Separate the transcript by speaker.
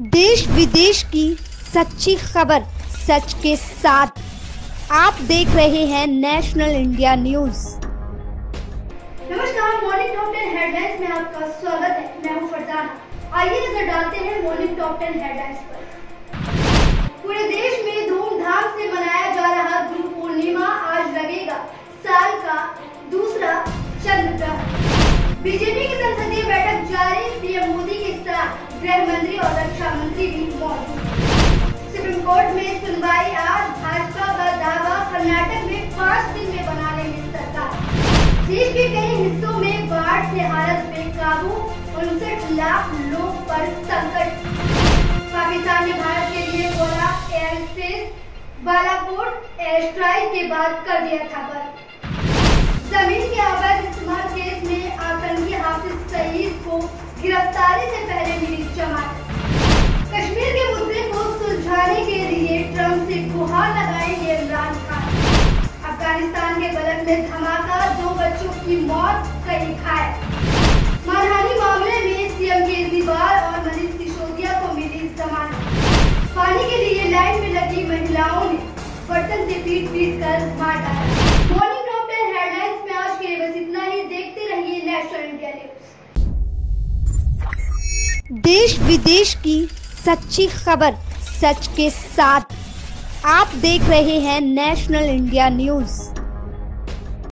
Speaker 1: देश विदेश की सच्ची खबर सच के साथ आप देख रहे हैं नेशनल इंडिया न्यूज़
Speaker 2: नमस्कार मॉर्निंग टॉप टेन हेडलाइंस में आपका स्वागत है। मैं हूँ फरजाना। आइए नज़र डालते हैं मॉर्निंग टॉप टेन हेडलाइंस पर। पूरे देश में धूमधाम से मनाया जा रहा गुरु पूर्णिमा आज लगेगा। साल का दूसरा चंद्र ग्रहण। बीजेपी की संसदीय बैठक जारी पीएम मोदी के साथ गृह मंत्री और रक्षा मंत्री भी मौजूद सुप्रीम कोर्ट में सुनवाई आज भाजपा का दावा कर्नाटक में पाँच दिन में बना लेंगे सरकार। देश के कई हिस्सों में बाढ़ से हालत बेकाबू, उनसठ लाख लोग पर संकट। पाकिस्तान ने भारत के लिए बोला air space, Balakot air strike के बाद कर दिया था बंद। ज़मीन के अवैध इस्तेमाल केस में आतंकी हाफिज सईद को गिरफ्तारी से के बलक में धमाका, दो बच्चों की मौत कई घायल मानहानि मामले में सीएम केजरीवाल और मनीष सिसोदिया को मिली जमानत। पानी के लिए लाइन में लगी महिलाओं ने बर्तन से पीट पीट कर मार डाला। मॉर्निंग हेडलाइंस में आज के लिए बस इतना ही। देखते रहिए नेशनल इंडिया न्यूज़
Speaker 1: देश विदेश की सच्ची खबर, सच के साथ। आप देख रहे हैं नेशनल इंडिया न्यूज़